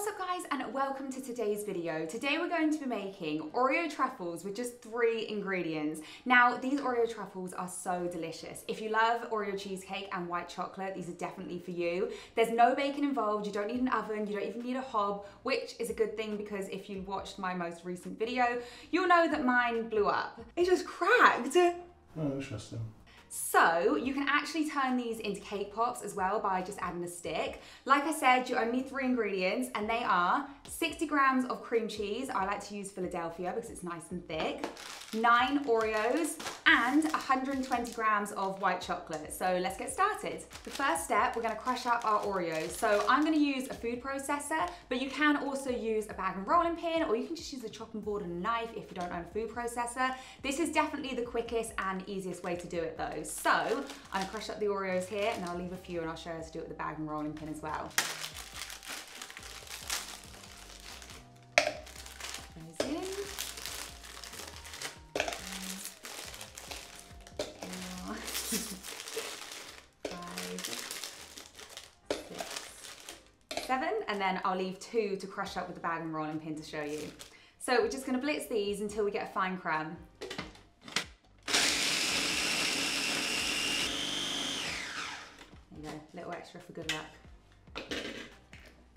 What's up guys and welcome to today's video. Today we're going to be making Oreo truffles with just three ingredients. Now these Oreo truffles are so delicious. If you love Oreo cheesecake and white chocolate, these are definitely for you. There's no bacon involved, you don't need an oven, you don't even need a hob, which is a good thing because if you watched my most recent video, you'll know that mine blew up. It just cracked. Oh, interesting. So you can actually turn these into cake pops as well by just adding a stick. Like I said, you only need three ingredients and they are 60 grams of cream cheese. I like to use Philadelphia because it's nice and thick. Nine Oreos and 120 grams of white chocolate. So let's get started. The first step, we're gonna crush up our Oreos. So I'm gonna use a food processor, but you can also use a bag and rolling pin or you can just use a chopping board and a knife if you don't own a food processor. This is definitely the quickest and easiest way to do it though. So I'm gonna crush up the Oreos here and I'll leave a few and I'll show you how to do it with the bag and rolling pin as well. And then I'll leave two to crush up with the bag and rolling pin to show you. So we're just gonna blitz these until we get a fine crumb. There you go, little extra for good luck.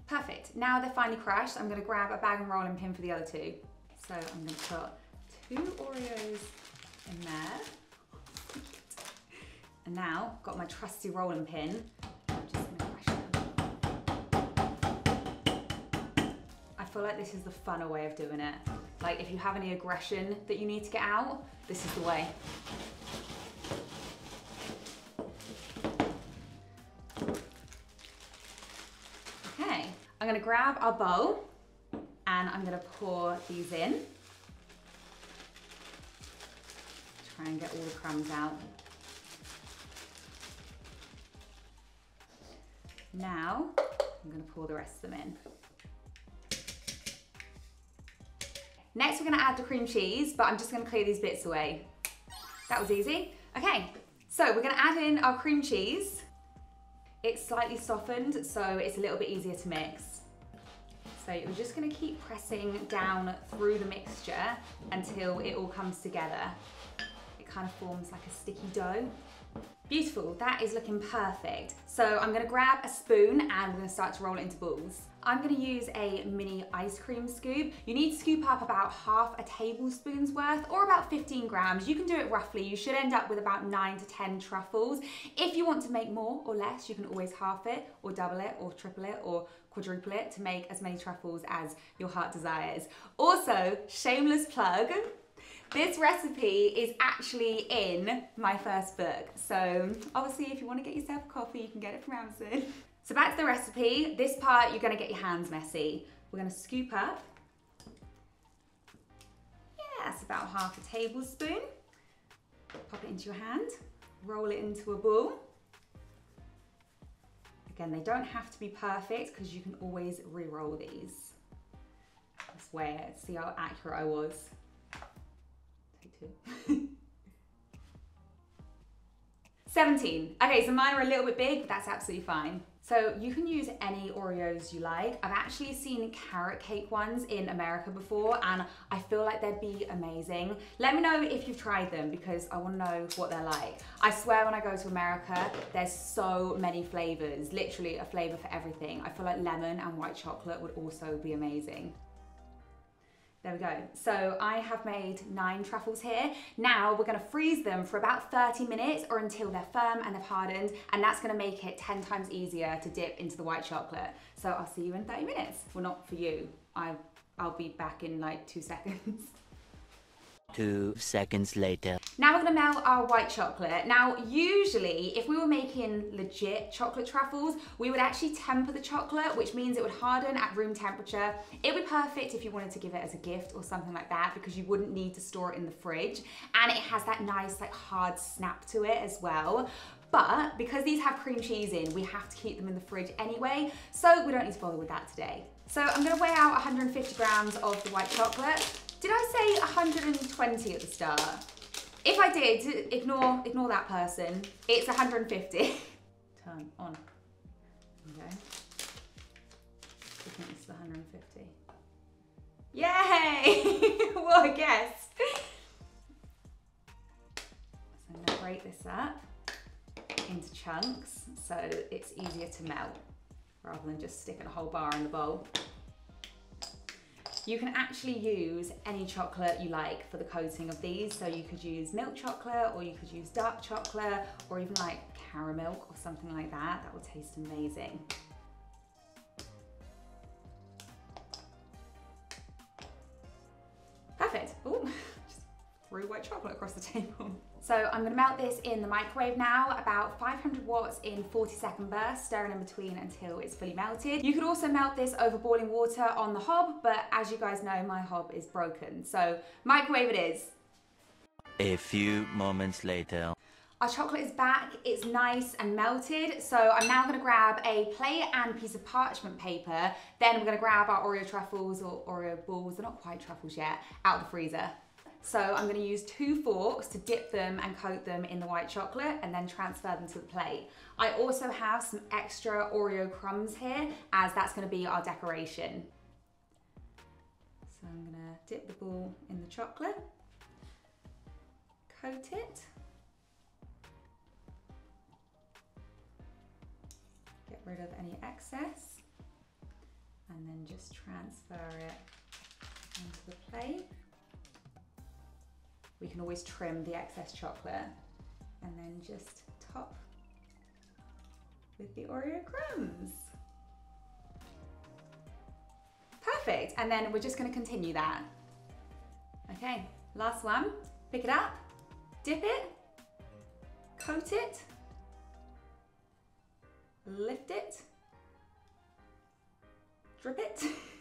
Perfect, now they're finely crushed, I'm gonna grab a bag and rolling pin for the other two. So I'm gonna put two Oreos in there. And now, got my trusty rolling pin. Feel like this is the funner way of doing it. Like if you have any aggression that you need to get out, this is the way. Okay, I'm gonna grab our bowl and I'm gonna pour these in. Try and get all the crumbs out. Now, I'm gonna pour the rest of them in. Next, we're gonna add the cream cheese, but I'm just gonna clear these bits away. That was easy. Okay, so we're gonna add in our cream cheese. It's slightly softened, so it's a little bit easier to mix. So we're just gonna keep pressing down through the mixture until it all comes together. It kind of forms like a sticky dough. Beautiful, that is looking perfect. So I'm gonna grab a spoon and we're gonna start to roll it into balls. I'm gonna use a mini ice cream scoop. You need to scoop up about half a tablespoon's worth or about 15 grams. You can do it roughly. You should end up with about nine to 10 truffles. If you want to make more or less, you can always half it or double it or triple it or quadruple it to make as many truffles as your heart desires. Also, shameless plug, this recipe is actually in my first book. So obviously if you wanna get yourself a copy, you can get it from Amazon. So back to the recipe. This part, you're gonna get your hands messy. We're gonna scoop up. Yeah, that's about half a tablespoon. Pop it into your hand, roll it into a ball. Again, they don't have to be perfect because you can always re-roll these. I swear, see how accurate I was. Take two. 17. Okay, so mine are a little bit big, but that's absolutely fine. So you can use any Oreos you like. I've actually seen carrot cake ones in America before and I feel like they'd be amazing. Let me know if you've tried them because I wanna know what they're like. I swear when I go to America, there's so many flavors, literally a flavor for everything. I feel like lemon and white chocolate would also be amazing. There we go. So I have made nine truffles here. Now we're gonna freeze them for about 30 minutes or until they're firm and they've hardened, and that's gonna make it 10 times easier to dip into the white chocolate. So I'll see you in 30 minutes. Well, not for you. I, I'll be back in like two seconds. Two seconds later. Now we're gonna melt our white chocolate. Now, usually, if we were making legit chocolate truffles, we would actually temper the chocolate, which means it would harden at room temperature. It would be perfect if you wanted to give it as a gift or something like that, because you wouldn't need to store it in the fridge. And it has that nice, like, hard snap to it as well. But because these have cream cheese in, we have to keep them in the fridge anyway, so we don't need to bother with that today. So I'm gonna weigh out 150 grams of the white chocolate. Did I say 120 at the start? If I did, ignore, ignore that person. It's 150. Turn on. Okay. I think this is 150. Yay! what a guess. So I'm gonna break this up into chunks so it's easier to melt rather than just sticking a whole bar in the bowl. You can actually use any chocolate you like for the coating of these. So you could use milk chocolate or you could use dark chocolate or even like caramel or something like that. That will taste amazing. Threw white chocolate across the table. So I'm gonna melt this in the microwave now, about 500 watts in 40 second bursts, stirring in between until it's fully melted. You could also melt this over boiling water on the hob, but as you guys know, my hob is broken. So microwave it is. A few moments later. Our chocolate is back, it's nice and melted. So I'm now gonna grab a plate and piece of parchment paper. Then we're gonna grab our Oreo truffles or Oreo balls, they're not quite truffles yet, out of the freezer. So I'm gonna use two forks to dip them and coat them in the white chocolate and then transfer them to the plate. I also have some extra Oreo crumbs here as that's gonna be our decoration. So I'm gonna dip the ball in the chocolate, coat it, get rid of any excess and then just transfer it onto the plate. We can always trim the excess chocolate and then just top with the Oreo crumbs. Perfect, and then we're just gonna continue that. Okay, last one, pick it up, dip it, coat it, lift it, drip it.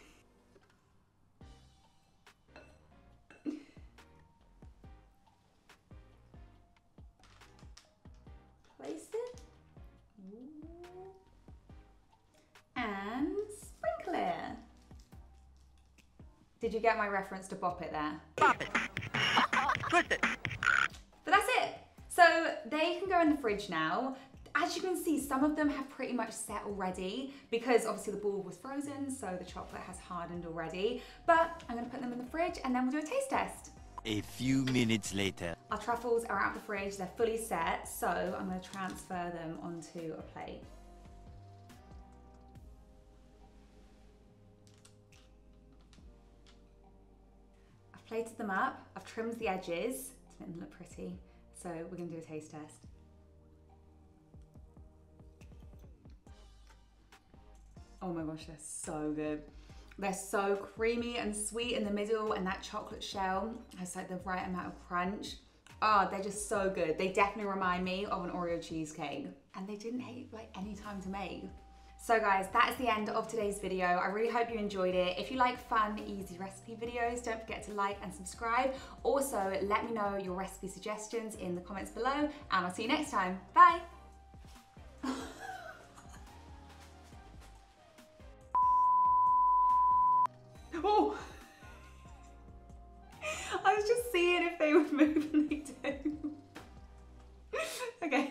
Did you get my reference to bop it there? Pop it. Twist it. But that's it. So they can go in the fridge now. As you can see, some of them have pretty much set already because obviously the ball was frozen, so the chocolate has hardened already. But I'm gonna put them in the fridge and then we'll do a taste test. A few minutes later. Our truffles are out of the fridge, they're fully set, so I'm gonna transfer them onto a plate. I've plated them up, I've trimmed the edges to make them look pretty, so we're gonna do a taste test. Oh my gosh, they're so good. They're so creamy and sweet in the middle, and that chocolate shell has like the right amount of crunch. Oh, they're just so good. They definitely remind me of an Oreo cheesecake, and they didn't take like any time to make. So guys, that is the end of today's video. I really hope you enjoyed it. If you like fun, easy recipe videos, don't forget to like and subscribe. Also, let me know your recipe suggestions in the comments below, and I'll see you next time. Bye! oh! I was just seeing if they would move and they do. okay,